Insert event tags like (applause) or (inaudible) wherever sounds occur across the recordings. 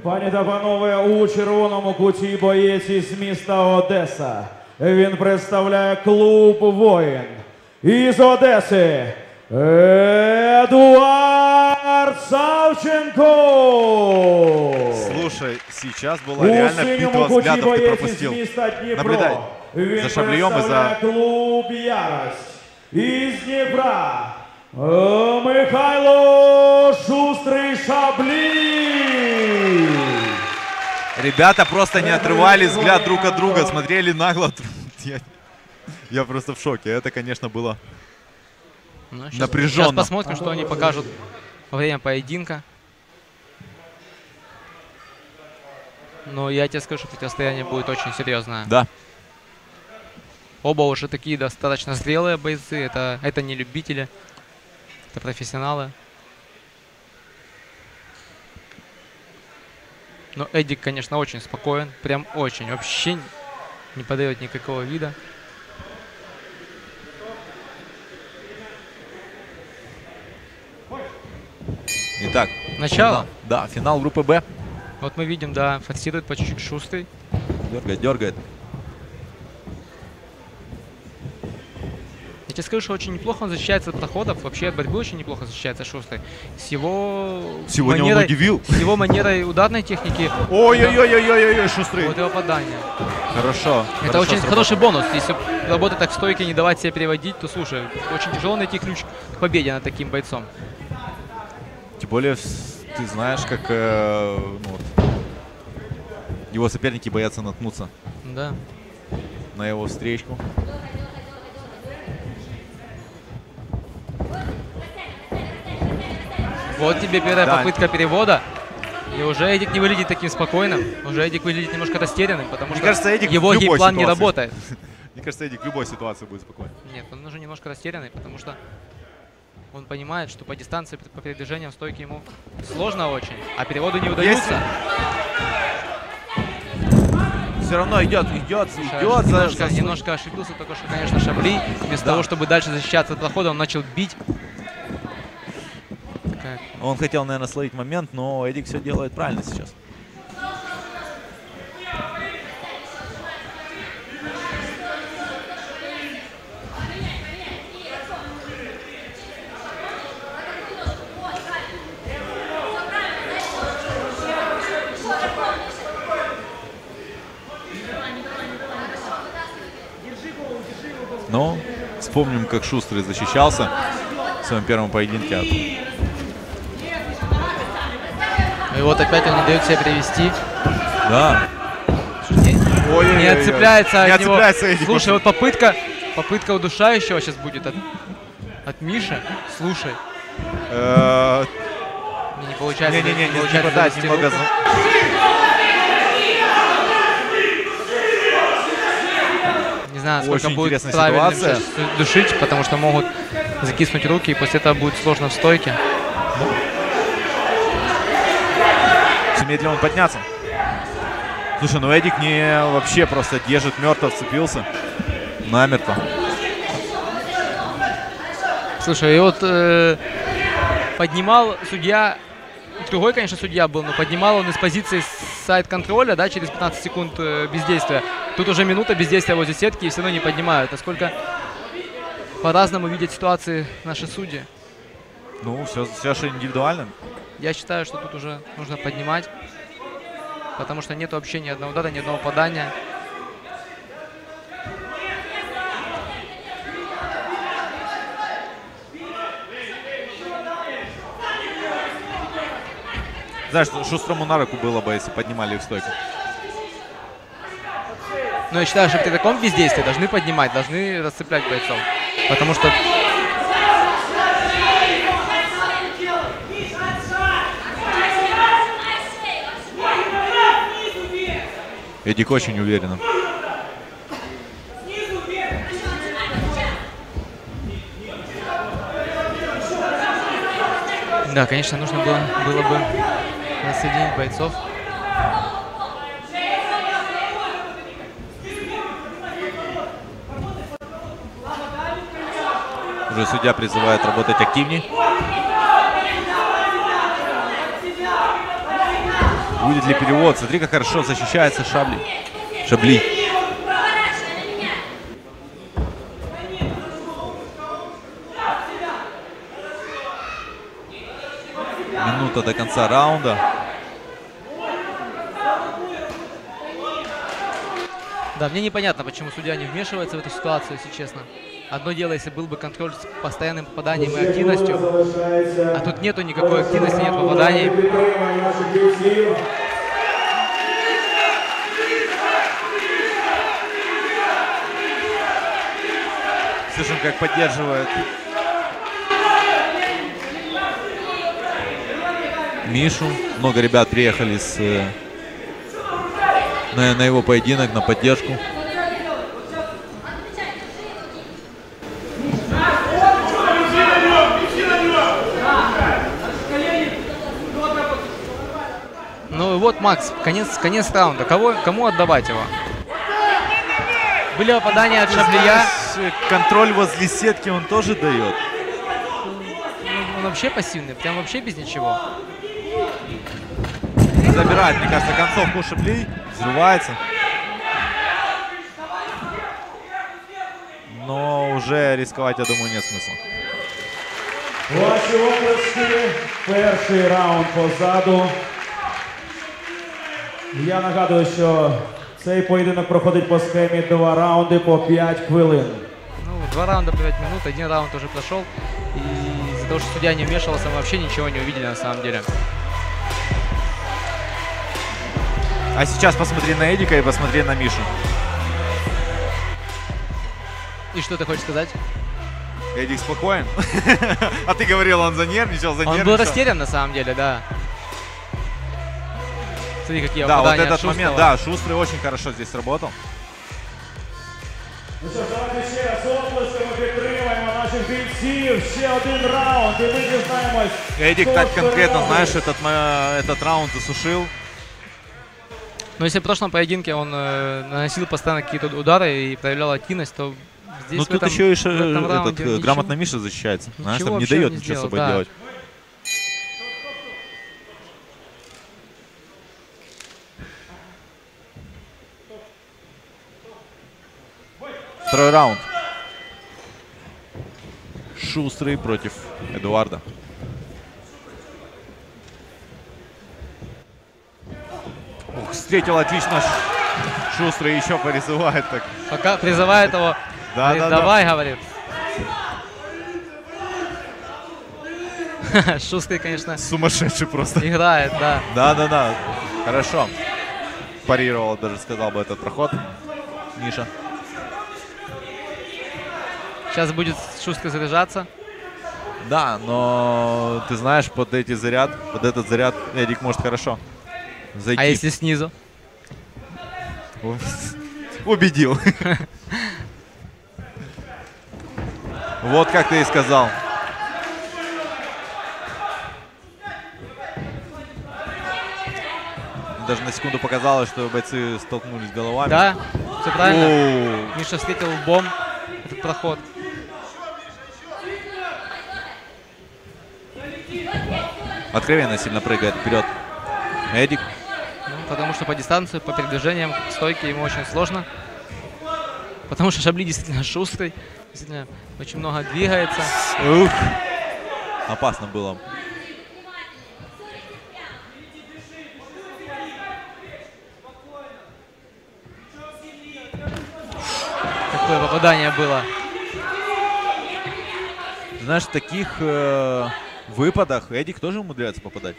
Пані та панове, у червоному куті боєць із міста Одеса. Він представляє клуб воїн. Із Одеси Едуард Савченко. Слушай, сейчас была У реально синьому битва куті взглядов, ты боєць із пропустил. міста Дніпро. Наблюдай Він за Шаблієм і представляє за... клуб Ярость. Із Дніпра е, Михайло Шустрий Шаблі. Ребята просто не отрывали взгляд друг от друга, смотрели нагло. (laughs) Я, я просто в шоке. Это, конечно, было... Ну, щас- Напряженно. Сейчас посмотрим, что они покажут во время поединка. Но я тебе скажу, что противостояние будет очень серьезное. Да. Оба уже такие достаточно зрелые бойцы. Это, это не любители, это профессионалы. Но Эдик, конечно, очень спокоен. Прям очень. Вообще не подает никакого вида. Итак, Начало. да, финал группы Б. Вот мы видим, да, форсирует по чуть-чуть шустрый. Дергает, дергает. Я тебе скажу, что очень неплохо он защищается от проходов. Вообще от борьбы очень неплохо защищается Шустрый. С его Сегодня он манерой, удивил. с его манерой ударной техники Ой-ой-ой-ой-ой, шустрый. вот его попадание. Хорошо. Это хорошо очень сработал. хороший бонус. Если работать так в стойке, не давать себя переводить, то слушай, очень тяжело найти ключ к победе над таким бойцом. Тем более, ты знаешь, как э, ну вот, его соперники боятся наткнуться Да. на его встречку. Вот тебе первая Да. попытка перевода. И уже Эдик не выглядит таким спокойным. Уже Эдик выглядит немножко растерянным, потому Мне что кажется, Эдик его геймплан не работает. (laughs) Мне кажется, Эдик в любой ситуации будет спокоен. Нет, он уже немножко растерянный, потому что он понимает, что по дистанции по передвижениям стойки ему сложно очень, а переводы не удаются. Все равно идет, идет, Слушай, идет. немножко, за- немножко ошибился только что, конечно, Шабли. Вместо Да. того, чтобы дальше защищаться от прохода, он начал бить. Он хотел, наверное, словить момент, но Эдик все делает правильно сейчас. Ну, вспомним, как Шустрый защищался в своем первом поединке от И вот опять он не дает себя перевести. Да. Не, Ой-ой-ой-ой. не отцепляется Не от него. отцепляется. Слушай, вот попытка, попытка удушающего сейчас будет от, от Миши. Слушай, Э, не, не получается. Не-не-не, не получается хватает немного. руку. Не знаю, сколько Очень будет сейчас душить, потому что могут закиснуть руки, и после этого будет сложно в стойке. Сумеет ли он подняться? Слушай, ну Эдик не вообще просто держит мертво, вцепился. Намертво. Слушай, и вот э, поднимал судья, другой, конечно, судья был, но поднимал он из позиции сайт-контроля, да, через 15 секунд э, бездействия. Тут уже минута бездействия возле сетки и все равно не поднимают. Насколько по-разному видят ситуации наши судьи. Ну, все, все же индивидуально. Я считаю, что тут уже нужно поднимать, потому что нет вообще ни одного удара, ни одного попадания. Знаешь, Шустрому на руку было бы, если поднимали их стойку. Но я считаю, что при таком бездействии должны поднимать, должны расцеплять бойцов. Потому что Эдик очень уверенно. Да, конечно, нужно было, было бы рассоединить бойцов. Уже судья призывает работать активнее. Будет ли перевод? Смотри, как хорошо защищается Шабли. Шабли. Минута до конца раунда. Да, мне непонятно, почему судья не вмешивается в эту ситуацию, если честно. Одно дело, если был бы контроль с постоянным попаданием и активностью, а тут нету никакой активности, нет попаданий. Підтримуємо наших бійців. Слышим, как поддерживает Мишу. Много ребят приехали с, э, на, на его поединок, на поддержку. Ну и вот, Макс, конец, конец раунда. Кого, кому отдавать его? Были попадания от Шаблия. Знаешь, контроль возле сетки он тоже дает. Ну, Он вообще пассивный, прям вообще без ничего. Забирает, мне кажется, концовку Шаблей. Взрывается. Но уже рисковать, я думаю, нет смысла. Ваші обласки. Перший раунд позаду. Я нагадую, що цей поєдинок проходить по схемі два раунди по 5 хвилин. Ну, два раунда по 5 минут, один раунд уже прошел. И из-за того, что судья не вмешивался, мы вообще ничего не увидели на самом деле. А сейчас посмотри на Эдика и посмотри на Мишу. И что ты хочешь сказать? Эдик спокоен. (laughs) А ты говорил, он занервничал, Он занервничал. был растерян на самом деле, да. Смотри, какие Да, вот попадания от этот момент, Шустрого. да, Шустрый очень хорошо здесь сработал. Ну що ж, давайте ще раз оплесками підтримаємо наших бійців. Ще один раунд, і ми дізнаємось. Эдик хто так конкретно, переможе. знаешь, этот, мо- этот раунд засушил. Но если в прошлом поединке он э, наносил постоянно какие-то удары и проявлял активность, то здесь Ну в тут этом- еще и ша- в этом этот, раунде э, ничего- грамотно Миша защищается. Знаешь, ничего там не вообще дает не ничего с сделал, собой да. делать. Второй раунд. Шустрый против Эдуарда. Ух, встретил отлично. Шустрый еще порисовает так. Пока призывает его, Да, говорит, да, да. давай, говорит. (laughs) Шустрый, конечно, Сумасшедший просто. играет, да. Да, да, да. Хорошо. Парировал, даже сказал бы, этот проход. Миша. Сейчас будет Шустрый заряжаться. Да, но ты знаешь, под эти заряд, под этот заряд Эдик может хорошо зайти. А если снизу? Убедил. Вот как ты и сказал. Даже на секунду показалось, что бойцы столкнулись головами. Да, все правильно. Миша встретил лбом этот проход. Откровенно сильно прыгает вперед. Эдик. Ну, потому что по дистанции, по передвижениям, к стойке ему очень сложно. Потому что Шабли действительно шустрый. Действительно очень много двигается. Ух. Опасно было. Какое попадание было. Знаешь, таких э, выпадах Эдик тоже умудряется попадать.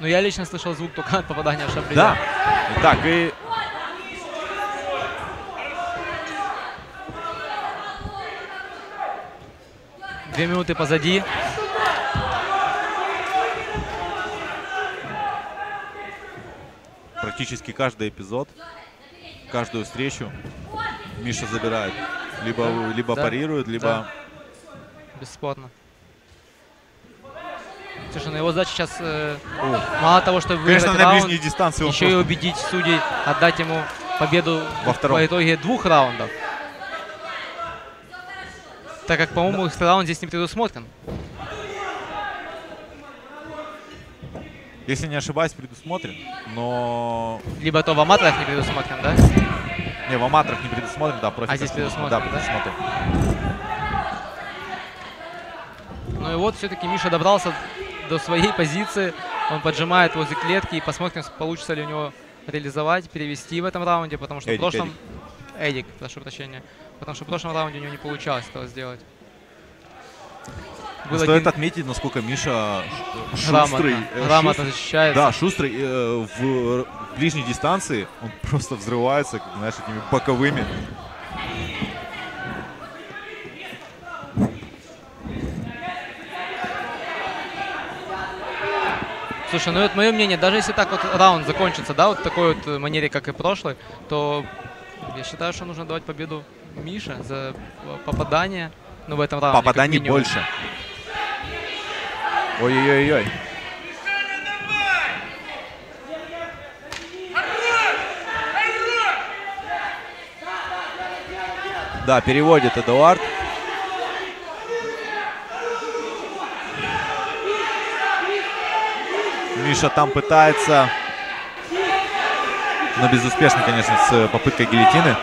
Но я лично слышал звук только от попадания в Шабли. Да. Так, и Две минуты позади. практически каждый эпизод, каждую встречу Миша забирает. Либо, Да, либо да, парирует, либо... да. Бесспорно. Слушай, ну его задача сейчас э, мало того, чтобы выиграть Конечно, на раунд, ближней дистанции еще и просто- убедить судей отдать ему победу Во втором. по итоге двух раундов. Так как, по-моему, их раунд здесь не предусмотрен. если не ошибаюсь, предусмотрен, но Либо то в аматорах не предусмотрен, да? не, в аматорах не предусмотрен, да, профи. А здесь предусмотрен, Да, да? предусмотрен. Ну и вот все-таки Миша добрался до своей позиции. Он поджимает возле клетки и посмотрим, получится ли у него реализовать, перевести в этом раунде, потому что Эдик, в прошлом... Эдик, прошу прощения. Потому что в прошлом раунде у него не получалось этого сделать. Был Стоит один отметить, насколько Миша грамотно, шустрый. э, грамотно шуст- защищается. Да, шустрый э, в ближней дистанции он просто взрывается, как, знаешь, этими боковыми. Слушай, ну это мое мнение, даже если так вот раунд закончится, да, вот в такой вот э, манере, как и прошлый, то я считаю, что нужно давать победу Мише за э, попадание, ну, в этом раунде. Попаданий больше. Ой-ой-ой-ой. Да, переводит Эдуард. Миша там пытается, но безуспешно, конечно, с попыткой гильотины.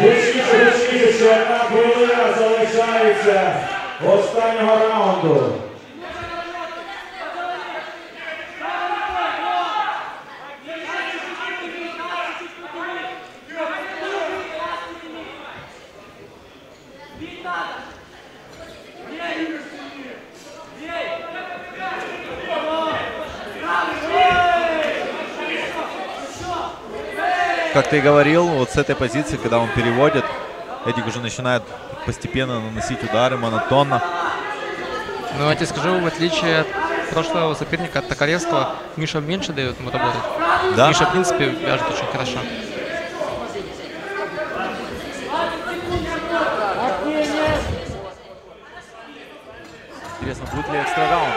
Гучніше, гучніше, ще одна хвилина залишається останнього раунду. Как ты и говорил, вот с этой позиции, когда он переводит, Эдик уже начинает постепенно наносить удары монотонно. Ну, я тебе скажу, в отличие от прошлого соперника, от Токаревского, Миша меньше дает ему работать. Да? Миша, в принципе, вяжет очень хорошо. Интересно, будет ли экстра раунд?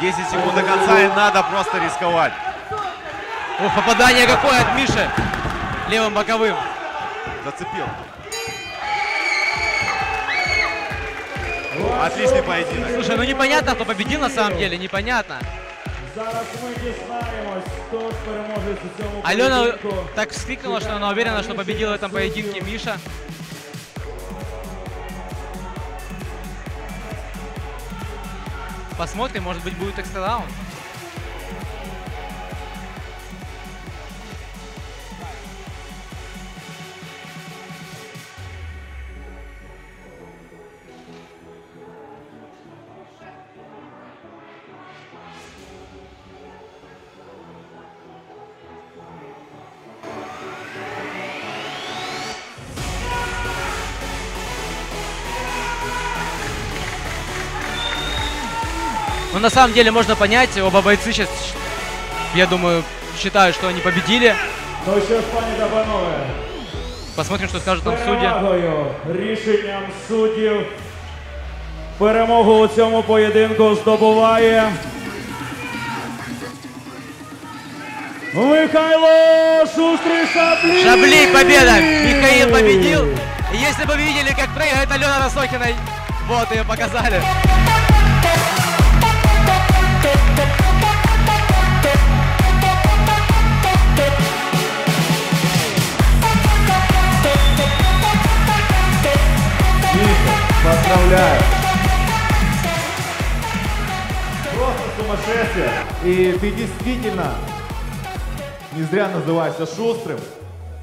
10 секунд до конца и надо просто рисковать. Ох, попадание какое от Миши! Левым боковым. Зацепил. Отличный поединок. Слушай, ну непонятно, кто победил на самом деле, непонятно. Зараз ми дізнаємось, хто ж переможець у цьому Алена поєдинку. так вскрикнула, что она уверена, что победила в этом поединке Миша. Посмотрим, может быть будет экстра раунд. на самом деле, можно понять, оба бойцы сейчас, я думаю, считают, что они победили. Ну що ж, пані та панове, Посмотрим, что скажут нам судьи. перевагою рішенням суддів перемогу у цьому поєдинку здобуває Михайло Шустрий Шаблі! Шабли, победа! Михаил победил. И если бы вы видели, как прыгает Алена Росокина, вот ее показали. И ты действительно не зря называешься шустрым.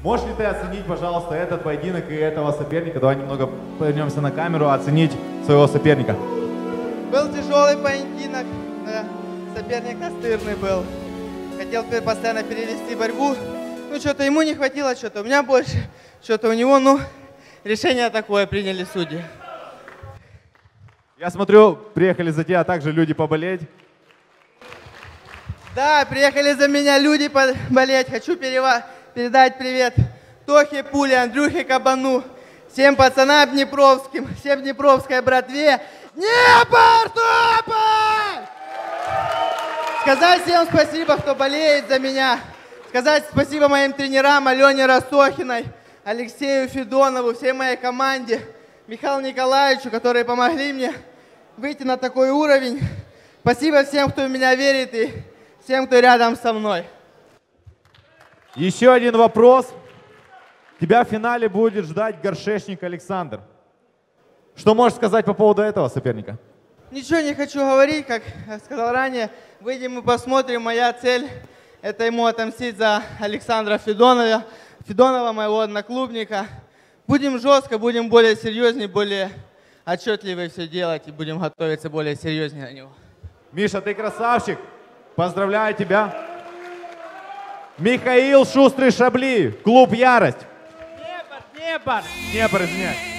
Можешь ли ты оценить, пожалуйста, этот поединок и этого соперника? Давай немного повернемся на камеру, оценить своего соперника. Был тяжелый поединок, да. соперник настырный был. Хотел постоянно перевести борьбу. Ну, что-то ему не хватило, что-то у меня больше, что-то у него, ну, решение такое приняли судьи. Я смотрю, приехали за тебя также люди поболеть. Да, приехали за меня люди болеть. Хочу перева- передать привет Тохе Пуле, Андрюхе Кабану, всем пацанам Днепровским, всем Днепровской братве. Днепр! Сказать всем спасибо, кто болеет за меня. Сказать спасибо моим тренерам Алене Ростохиной, Алексею Федонову, всей моей команде, Михаилу Николаевичу, которые помогли мне выйти на такой уровень. Спасибо всем, кто в меня верит и всем, кто рядом со мной. Еще один вопрос. Тебя в финале будет ждать горшечник Александр. Что можешь сказать по поводу этого соперника? Ничего не хочу говорить, как сказал ранее. Выйдем и посмотрим. Моя цель – это ему отомстить за Александра Федонова, Федонова, моего одноклубника. Будем жестко, будем более серьезнее, более отчетливо все делать и будем готовиться более серьезнее на него. Миша, ты красавчик. Поздравляю тебя. Михаил Шустрый Шабли, клуб Ярость. Днепр, Днепр. Днепр, извиняюсь.